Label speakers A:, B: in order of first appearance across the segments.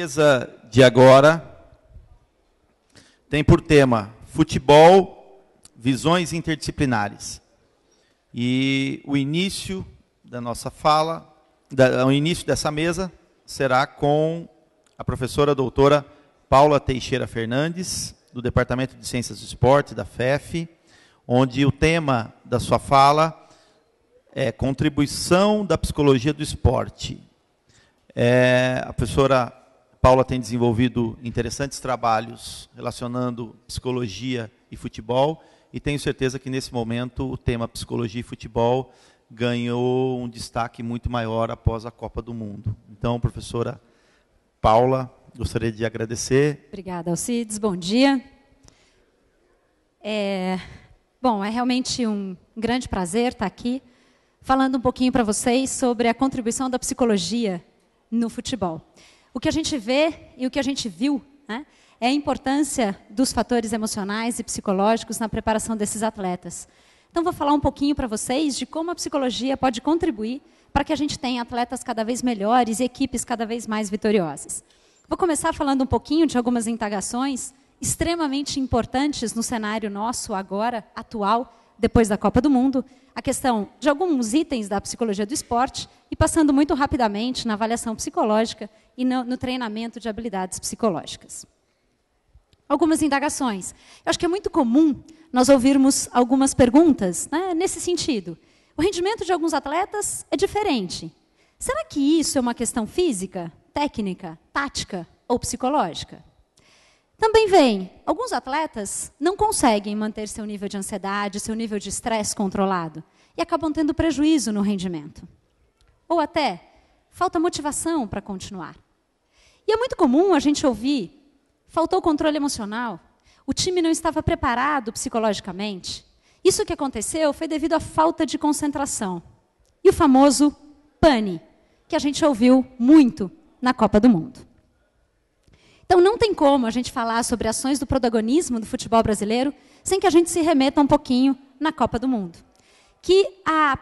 A: Mesa de agora tem por tema futebol, visões interdisciplinares. E o início da nossa fala, da, o início dessa mesa será com a professora doutora Paula Teixeira Fernandes, do Departamento de Ciências do Esporte, da FEF, onde o tema da sua fala é contribuição da psicologia do esporte. É, a professora Paula tem desenvolvido interessantes trabalhos relacionando psicologia e futebol, e tenho certeza que nesse momento o tema psicologia e futebol ganhou um destaque muito maior após a Copa do Mundo. Então, professora Paula, gostaria de agradecer.
B: Obrigada, Alcides. Bom dia. É, bom, é realmente um grande prazer estar aqui falando um pouquinho para vocês sobre a contribuição da psicologia no futebol. O que a gente vê e o que a gente viu né, é a importância dos fatores emocionais e psicológicos na preparação desses atletas. Então, vou falar um pouquinho para vocês de como a psicologia pode contribuir para que a gente tenha atletas cada vez melhores e equipes cada vez mais vitoriosas. Vou começar falando um pouquinho de algumas indagações extremamente importantes no cenário nosso agora, atual, depois da Copa do Mundo, a questão de alguns itens da psicologia do esporte e passando muito rapidamente na avaliação psicológica e no, no treinamento de habilidades psicológicas algumas indagações. Eu acho que é muito comum nós ouvirmos algumas perguntas né, nesse sentido. O rendimento de alguns atletas é diferente. Será que isso é uma questão física, técnica, tática ou psicológica? Também vem, alguns atletas não conseguem manter seu nível de ansiedade, seu nível de estresse controlado e acabam tendo prejuízo no rendimento. Ou até, falta motivação para continuar. E é muito comum a gente ouvir Faltou controle emocional. O time não estava preparado psicologicamente. Isso que aconteceu foi devido à falta de concentração. E o famoso pane, que a gente ouviu muito na Copa do Mundo. Então não tem como a gente falar sobre ações do protagonismo do futebol brasileiro sem que a gente se remeta um pouquinho na Copa do Mundo. Que a,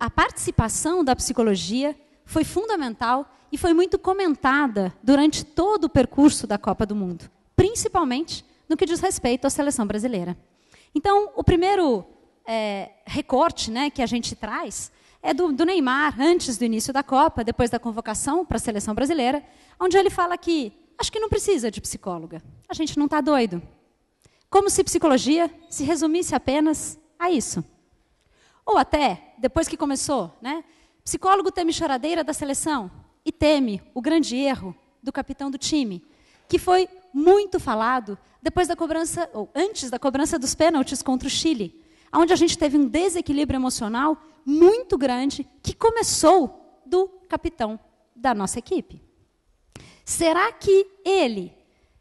B: a participação da psicologia foi fundamental e foi muito comentada durante todo o percurso da Copa do Mundo, principalmente no que diz respeito à seleção brasileira. Então, o primeiro é, recorte né, que a gente traz é do, do, Neymar, antes do início da Copa, depois da convocação para a seleção brasileira, onde ele fala que acho que não precisa de psicóloga, a gente não está doido. Como se psicologia se resumisse apenas a isso. Ou até, depois que começou, né, psicólogo teme choradeira da seleção, e teme o grande erro do capitão do time, que foi muito falado depois da cobrança, ou antes da cobrança dos pênaltis contra o Chile, onde a gente teve um desequilíbrio emocional muito grande que começou do capitão da nossa equipe. Será que ele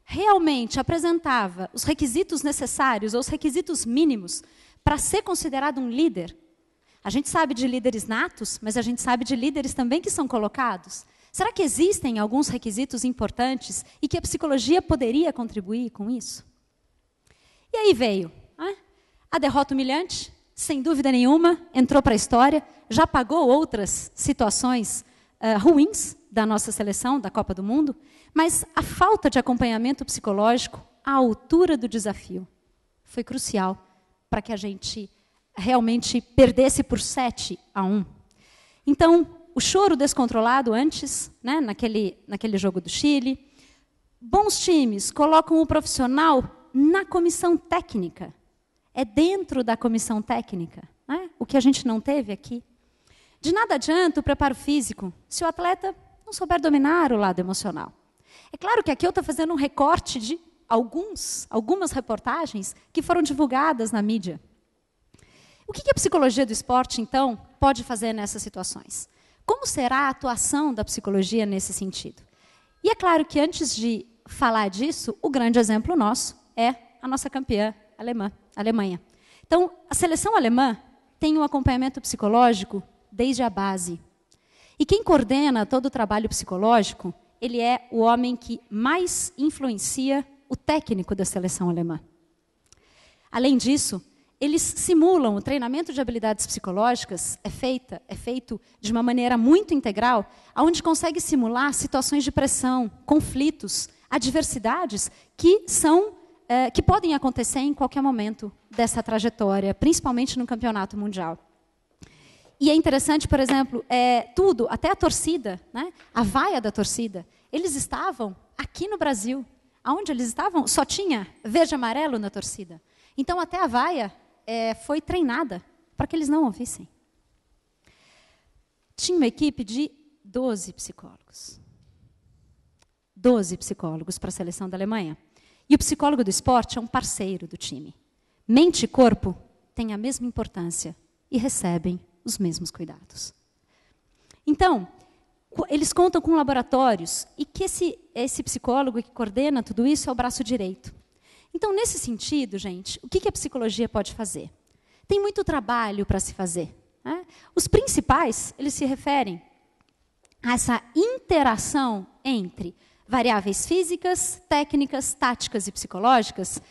B: realmente apresentava os requisitos necessários ou os requisitos mínimos para ser considerado um líder? A gente sabe de líderes natos, mas a gente sabe de líderes também que são colocados. Será que existem alguns requisitos importantes e que a psicologia poderia contribuir com isso? E aí veio né? a derrota humilhante, sem dúvida nenhuma, entrou para a história, já pagou outras situações uh, ruins da nossa seleção, da Copa do Mundo, mas a falta de acompanhamento psicológico à altura do desafio foi crucial para que a gente realmente perdesse por 7 a 1. Então, o choro descontrolado antes, né, naquele, naquele jogo do Chile. Bons times colocam o profissional na comissão técnica. É dentro da comissão técnica, né, o que a gente não teve aqui. De nada adianta o preparo físico se o atleta não souber dominar o lado emocional. É claro que aqui eu estou fazendo um recorte de alguns, algumas reportagens que foram divulgadas na mídia. O que a psicologia do esporte, então, pode fazer nessas situações? Como será a atuação da psicologia nesse sentido? E é claro que antes de falar disso, o grande exemplo nosso é a nossa campeã alemã, Alemanha. Então, a seleção alemã tem um acompanhamento psicológico desde a base. E quem coordena todo o trabalho psicológico, ele é o homem que mais influencia o técnico da seleção alemã. Além disso, eles simulam o treinamento de habilidades psicológicas é feita é feito de uma maneira muito integral, onde consegue simular situações de pressão, conflitos, adversidades que são é, que podem acontecer em qualquer momento dessa trajetória, principalmente no campeonato mundial. E é interessante, por exemplo, é, tudo, até a torcida, né, a vaia da torcida, eles estavam aqui no Brasil. Aonde eles estavam, só tinha verde amarelo na torcida. Então, até a vaia é, foi treinada para que eles não ouvissem. Tinha uma equipe de 12 psicólogos. 12 psicólogos para a seleção da Alemanha. E o psicólogo do esporte é um parceiro do time. Mente e corpo têm a mesma importância e recebem os mesmos cuidados. Então, eles contam com laboratórios e que esse, esse psicólogo que coordena tudo isso é o braço direito. Então, nesse sentido, gente, o que, que a psicologia pode fazer? Tem muito trabalho para se fazer. Né? Os principais, eles se referem a essa interação entre variáveis físicas, técnicas, táticas e psicológicas.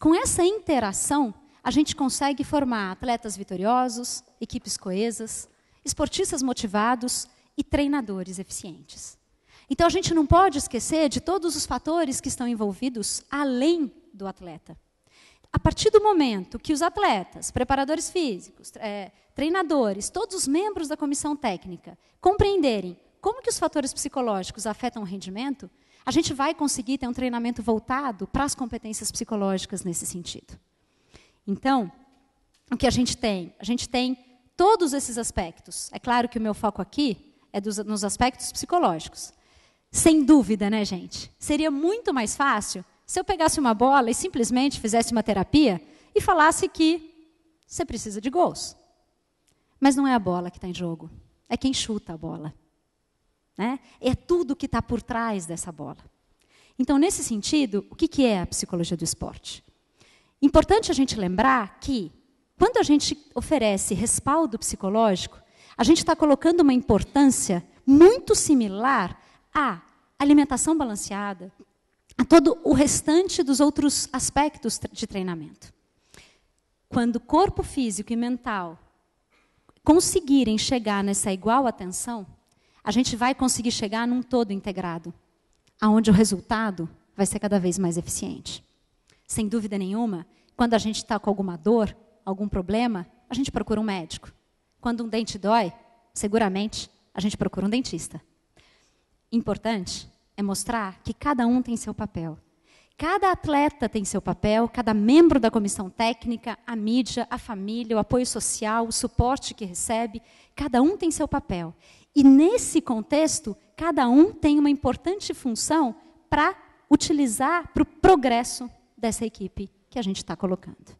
B: Com essa interação, a gente consegue formar atletas vitoriosos, equipes coesas, esportistas motivados e treinadores eficientes. Então a gente não pode esquecer de todos os fatores que estão envolvidos além do atleta. A partir do momento que os atletas, preparadores físicos, é, treinadores, todos os membros da comissão técnica compreenderem como que os fatores psicológicos afetam o rendimento, a gente vai conseguir ter um treinamento voltado para as competências psicológicas nesse sentido. Então, o que a gente tem? A gente tem todos esses aspectos. É claro que o meu foco aqui é dos, nos aspectos psicológicos. Sem dúvida, né, gente? Seria muito mais fácil se eu pegasse uma bola e simplesmente fizesse uma terapia e falasse que você precisa de gols. Mas não é a bola que está em jogo, é quem chuta a bola. Né? É tudo que está por trás dessa bola. Então, nesse sentido, o que, que é a psicologia do esporte? Importante a gente lembrar que, quando a gente oferece respaldo psicológico, a gente está colocando uma importância muito similar à alimentação balanceada, a todo o restante dos outros aspectos de treinamento. Quando corpo físico e mental conseguirem chegar nessa igual atenção, a gente vai conseguir chegar num todo integrado, aonde o resultado vai ser cada vez mais eficiente. Sem dúvida nenhuma, quando a gente está com alguma dor, algum problema, a gente procura um médico. Quando um dente dói, seguramente a gente procura um dentista. Importante é mostrar que cada um tem seu papel. Cada atleta tem seu papel, cada membro da comissão técnica, a mídia, a família, o apoio social, o suporte que recebe, cada um tem seu papel. E nesse contexto, cada um tem uma importante função para utilizar para o progresso dessa equipe que a gente está colocando.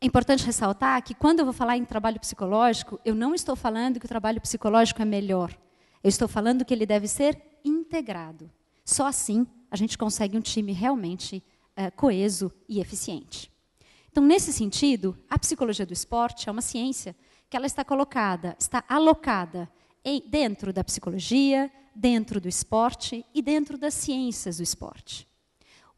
B: É importante ressaltar que quando eu vou falar em trabalho psicológico, eu não estou falando que o trabalho psicológico é melhor. Eu estou falando que ele deve ser integrado. Só assim a gente consegue um time realmente uh, coeso e eficiente. Então, nesse sentido, a psicologia do esporte é uma ciência que ela está colocada, está alocada em, dentro da psicologia, dentro do esporte e dentro das ciências do esporte.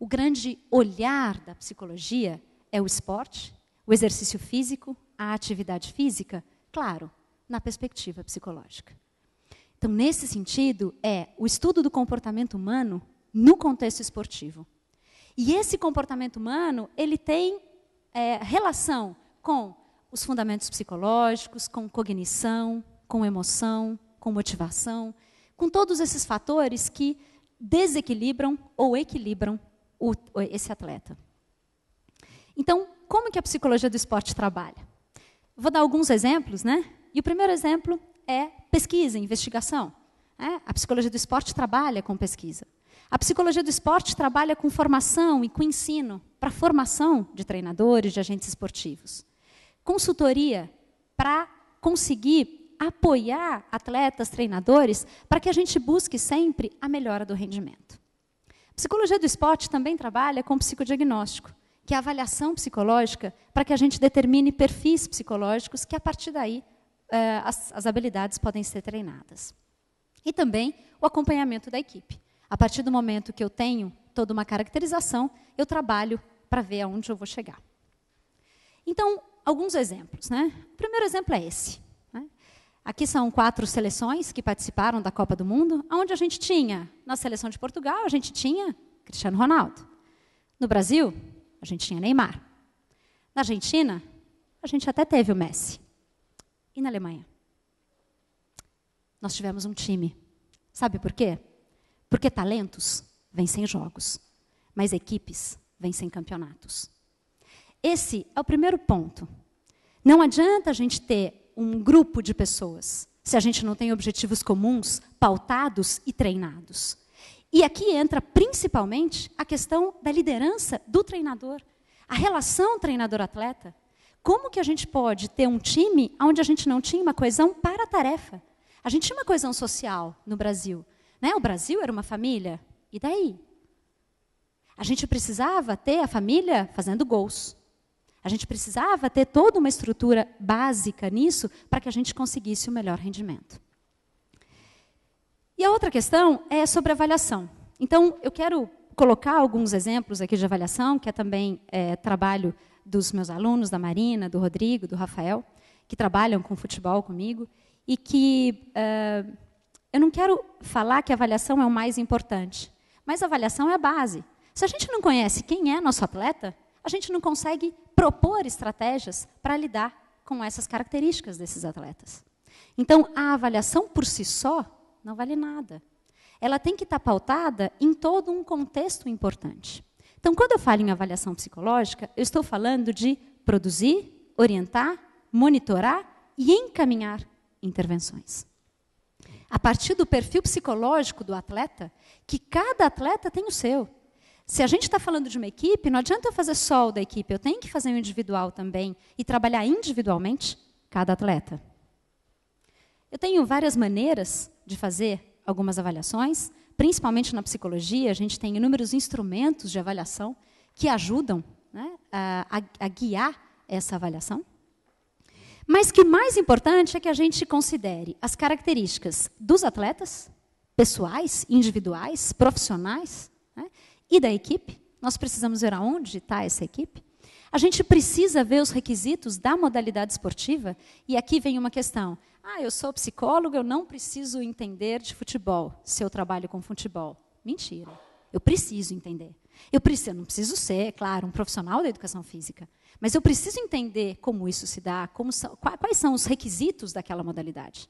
B: O grande olhar da psicologia é o esporte, o exercício físico, a atividade física, claro, na perspectiva psicológica. Então, nesse sentido, é o estudo do comportamento humano no contexto esportivo. E esse comportamento humano, ele tem é, relação com os fundamentos psicológicos, com cognição, com emoção, com motivação, com todos esses fatores que desequilibram ou equilibram o, esse atleta. Então, como que a psicologia do esporte trabalha? Vou dar alguns exemplos, né? E o primeiro exemplo é pesquisa, investigação. É? A psicologia do esporte trabalha com pesquisa. A psicologia do esporte trabalha com formação e com ensino para formação de treinadores, de agentes esportivos. Consultoria para conseguir apoiar atletas, treinadores, para que a gente busque sempre a melhora do rendimento. Psicologia do esporte também trabalha com psicodiagnóstico que é a avaliação psicológica, para que a gente determine perfis psicológicos, que a partir daí eh, as, as habilidades podem ser treinadas. E também o acompanhamento da equipe. A partir do momento que eu tenho toda uma caracterização, eu trabalho para ver aonde eu vou chegar. Então, alguns exemplos. Né? O primeiro exemplo é esse. Aqui são quatro seleções que participaram da Copa do Mundo, onde a gente tinha, na seleção de Portugal, a gente tinha Cristiano Ronaldo. No Brasil, a gente tinha Neymar. Na Argentina, a gente até teve o Messi. E na Alemanha? Nós tivemos um time. Sabe por quê? Porque talentos vencem jogos, mas equipes vencem campeonatos. Esse é o primeiro ponto. Não adianta a gente ter um grupo de pessoas se a gente não tem objetivos comuns, pautados e treinados. E aqui entra principalmente a questão da liderança do treinador, a relação treinador-atleta. Como que a gente pode ter um time onde a gente não tinha uma coesão para a tarefa? A gente tinha uma coesão social no Brasil. Né? O Brasil era uma família. E daí? A gente precisava ter a família fazendo gols. A gente precisava ter toda uma estrutura básica nisso para que a gente conseguisse o melhor rendimento. E a outra questão é sobre avaliação. Então, eu quero colocar alguns exemplos aqui de avaliação, que é também é, trabalho dos meus alunos, da Marina, do Rodrigo, do Rafael, que trabalham com futebol comigo, e que uh, eu não quero falar que a avaliação é o mais importante, mas a avaliação é a base. Se a gente não conhece quem é nosso atleta, a gente não consegue propor estratégias para lidar com essas características desses atletas. Então, a avaliação por si só não vale nada. Ela tem que estar pautada em todo um contexto importante. Então, quando eu falo em avaliação psicológica, eu estou falando de produzir, orientar, monitorar e encaminhar intervenções. A partir do perfil psicológico do atleta, que cada atleta tem o seu. Se a gente está falando de uma equipe, não adianta eu fazer só o da equipe, eu tenho que fazer um individual também e trabalhar individualmente cada atleta. Eu tenho várias maneiras de fazer algumas avaliações, principalmente na psicologia, a gente tem inúmeros instrumentos de avaliação que ajudam né, a, a, guiar essa avaliação. Mas que mais importante é que a gente considere as características dos atletas, pessoais, individuais, profissionais, né, e da equipe. Nós precisamos ver aonde está essa equipe. A gente precisa ver os requisitos da modalidade esportiva. E aqui vem uma questão. Ah, eu sou psicólogo, eu não preciso entender de futebol se eu trabalho com futebol. Mentira. Eu preciso entender. Eu, preciso, eu não preciso ser, claro, um profissional da educação física. Mas eu preciso entender como isso se dá, são, quais são os requisitos daquela modalidade.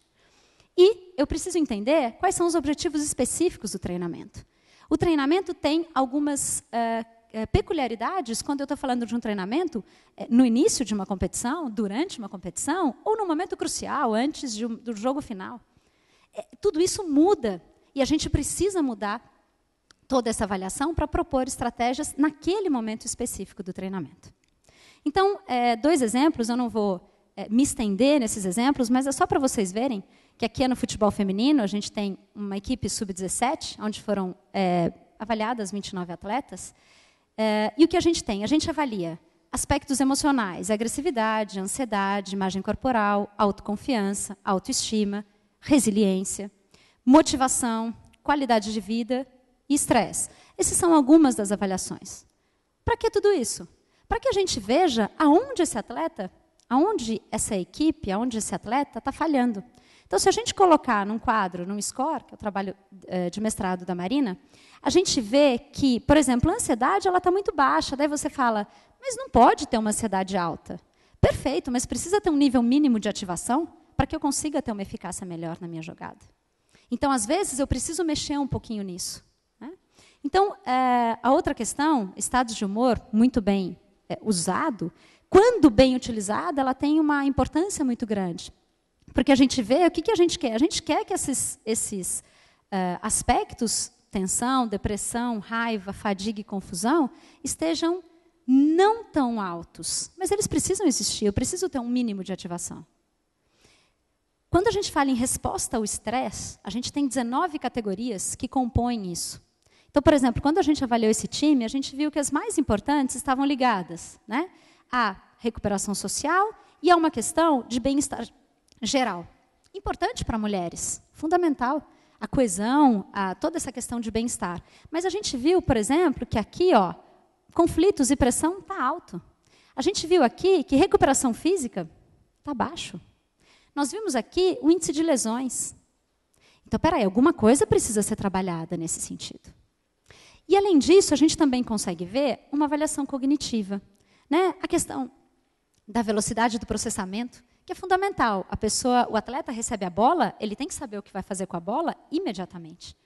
B: E eu preciso entender quais são os objetivos específicos do treinamento. O treinamento tem algumas uh, peculiaridades quando eu estou falando de um treinamento uh, no início de uma competição, durante uma competição, ou no momento crucial, antes um, do jogo final. tudo isso muda e a gente precisa mudar toda essa avaliação para propor estratégias naquele momento específico do treinamento. Então, é, dois exemplos, eu não vou é, me estender nesses exemplos, mas é só para vocês verem que aqui é no futebol feminino, a gente tem uma equipe sub-17, onde foram é, avaliadas 29 atletas. É, e o que a gente tem? A gente avalia aspectos emocionais, agressividade, ansiedade, imagem corporal, autoconfiança, autoestima, resiliência, motivação, qualidade de vida e estresse. Essas são algumas das avaliações. Para que tudo isso? para que a gente veja aonde esse atleta, aonde essa equipe, aonde esse atleta está falhando. Então, se a gente colocar num quadro, num score, que é o trabalho eh, de mestrado da Marina, a gente vê que, por exemplo, a ansiedade ela está muito baixa. Daí você fala, mas não pode ter uma ansiedade alta. Perfeito, mas precisa ter um nível mínimo de ativação para que eu consiga ter uma eficácia melhor na minha jogada. Então, às vezes, eu preciso mexer um pouquinho nisso. Né? Então, é, a outra questão, estados de humor, muito bem é, usado, quando bem utilizada, ela tem uma importância muito grande. Porque a gente vê o que, que a gente quer. A gente quer que esses, esses uh, aspectos, tensão, depressão, raiva, fadiga e confusão, estejam não tão altos. Mas eles precisam existir, eu preciso ter um mínimo de ativação. Quando a gente fala em resposta ao estresse, a gente tem 19 categorias que compõem isso. Então, por exemplo, quando a gente avaliou esse time, a gente viu que as mais importantes estavam ligadas né, à recuperação social e a uma questão de bem-estar geral. Importante para mulheres, fundamental. A coesão, a, toda essa questão de bem-estar. Mas a gente viu, por exemplo, que aqui, ó, conflitos e pressão está alto. A gente viu aqui que recuperação física está baixo. Nós vimos aqui o índice de lesões. Então, peraí, alguma coisa precisa ser trabalhada nesse sentido. E, além disso, a gente também consegue ver uma avaliação cognitiva. Né? A questão da velocidade do processamento, que é fundamental. A pessoa, o atleta recebe a bola, ele tem que saber o que vai fazer com a bola imediatamente.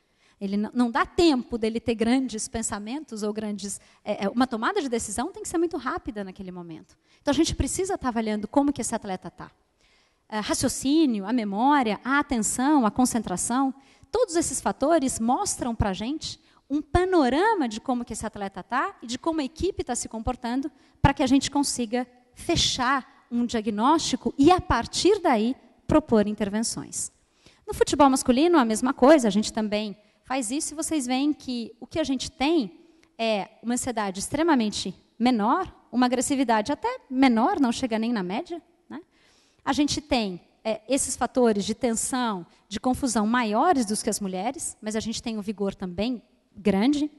B: Ele não, dá tempo dele ter grandes pensamentos ou grandes. É, é, uma tomada de decisão tem que ser muito rápida naquele momento. Então a gente precisa estar avaliando como que esse atleta está. É, raciocínio, a memória, a atenção, a concentração, todos esses fatores mostram para a gente um panorama de como que esse atleta está e de como a equipe está se comportando para que a gente consiga fechar um diagnóstico e, a partir daí, propor intervenções. No futebol masculino, a mesma coisa, a gente também faz isso e vocês veem que o que a gente tem é uma ansiedade extremamente menor, uma agressividade até menor, não chega nem na média. Né? A gente tem é, esses fatores de tensão, de confusão maiores do que as mulheres, mas a gente tem um vigor também grande.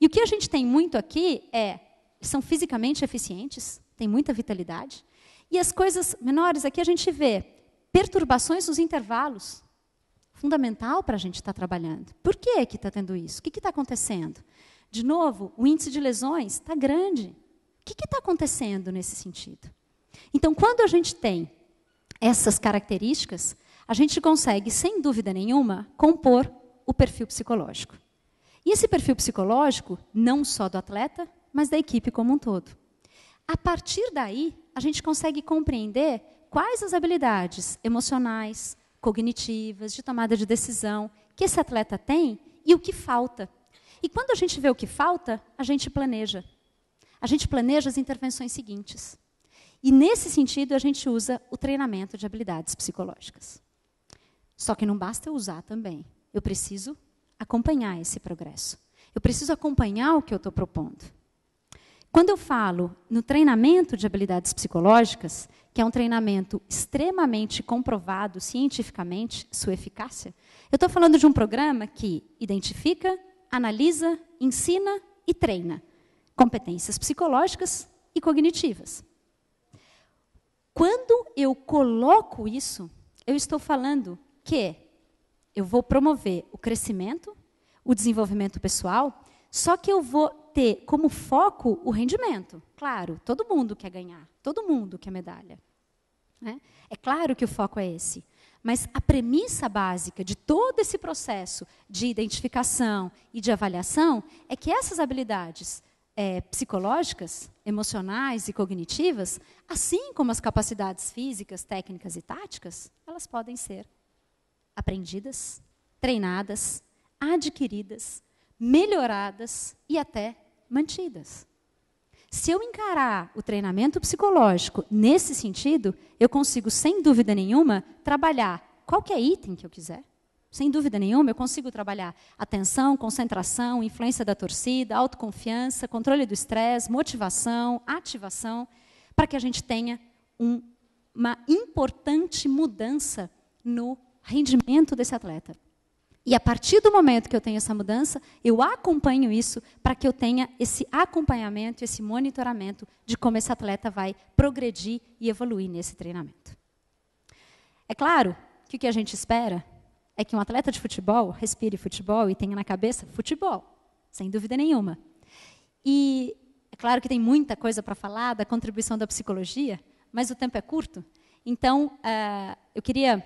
B: E o que a gente tem muito aqui é são fisicamente eficientes, têm muita vitalidade. E as coisas menores aqui a gente vê perturbações nos intervalos. Fundamental para a gente estar tá trabalhando. Por que que está tendo isso? O que está acontecendo? De novo, o índice de lesões está grande. O que está acontecendo nesse sentido? Então, quando a gente tem essas características, a gente consegue, sem dúvida nenhuma, compor o perfil psicológico. E esse perfil psicológico, não só do atleta, mas da equipe como um todo. A partir daí, a gente consegue compreender quais as habilidades emocionais, cognitivas, de tomada de decisão que esse atleta tem e o que falta. E quando a gente vê o que falta, a gente planeja. A gente planeja as intervenções seguintes. E nesse sentido, a gente usa o treinamento de habilidades psicológicas. Só que não basta usar também. Eu preciso acompanhar esse progresso. Eu preciso acompanhar o que eu estou propondo. Quando eu falo no treinamento de habilidades psicológicas, que é um treinamento extremamente comprovado cientificamente, sua eficácia, eu estou falando de um programa que identifica, analisa, ensina e treina competências psicológicas e cognitivas. Quando eu coloco isso, eu estou falando que eu vou promover o crescimento, o desenvolvimento pessoal, só que eu vou ter como foco o rendimento. Claro, todo mundo quer ganhar, todo mundo quer medalha. Né? É claro que o foco é esse. Mas a premissa básica de todo esse processo de identificação e de avaliação é que essas habilidades é, psicológicas, emocionais e cognitivas, assim como as capacidades físicas, técnicas e táticas, elas podem ser aprendidas, treinadas, adquiridas, melhoradas e até mantidas. Se eu encarar o treinamento psicológico nesse sentido, eu consigo, sem dúvida nenhuma, trabalhar qualquer item que eu quiser. Sem dúvida nenhuma, eu consigo trabalhar atenção, concentração, influência da torcida, autoconfiança, controle do estresse, motivação, ativação, para que a gente tenha um, uma importante mudança no rendimento desse atleta. E a partir do momento que eu tenho essa mudança, eu acompanho isso para que eu tenha esse acompanhamento, esse monitoramento de como esse atleta vai progredir e evoluir nesse treinamento. É claro que o que a gente espera é que um atleta de futebol respire futebol e tenha na cabeça futebol, sem dúvida nenhuma. E é claro que tem muita coisa para falar da contribuição da psicologia, mas o tempo é curto. Então, uh, eu queria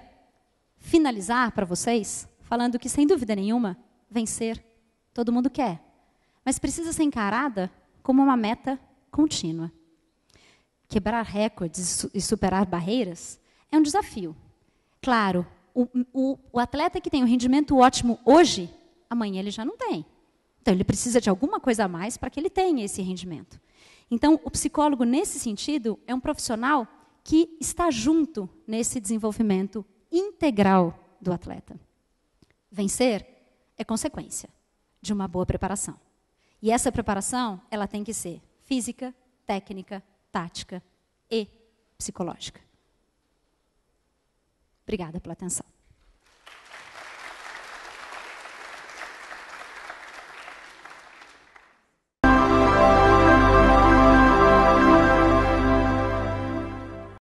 B: finalizar para vocês falando que, sem dúvida nenhuma, vencer todo mundo quer, mas precisa ser encarada como uma meta contínua. Quebrar recordes e superar barreiras é um desafio. Claro, o, o, o atleta que tem um rendimento ótimo hoje, amanhã ele já não tem. Então, ele precisa de alguma coisa a mais para que ele tenha esse rendimento. Então, o psicólogo, nesse sentido, é um profissional que está junto nesse desenvolvimento integral do atleta. Vencer é consequência de uma boa preparação. E essa preparação, ela tem que ser física, técnica, tática e psicológica. Obrigada pela atenção.